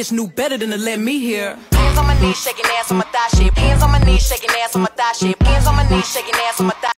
bitch knew better than to let me hear. Hands on my knees, shaking ass on my thigh shape. Hands on my knees, shaking ass on my thigh shape. Hands on my knees, shaking ass on my thigh.